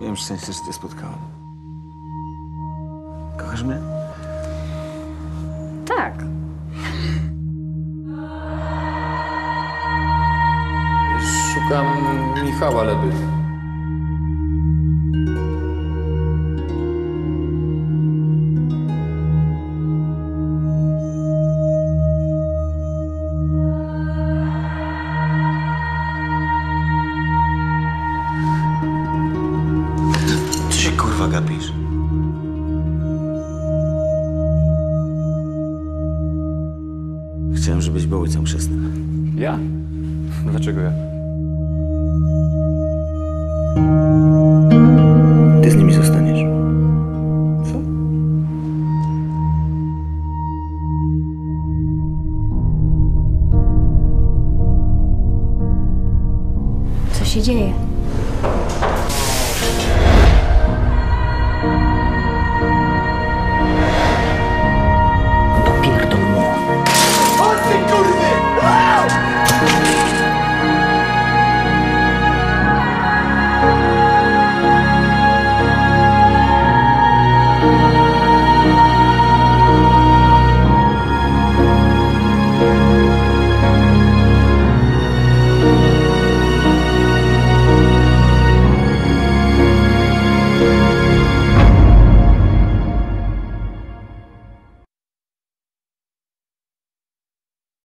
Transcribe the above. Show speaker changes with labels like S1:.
S1: Miałem szczęście, że cię spotkałem. Kochasz mnie?
S2: Tak.
S3: Szukam Michała Leby.
S1: Chciałem, żebyś był ojcem chrzestnym.
S3: Ja? Dlaczego ja?
S1: Ty z nimi zostaniesz. Co? Co się dzieje?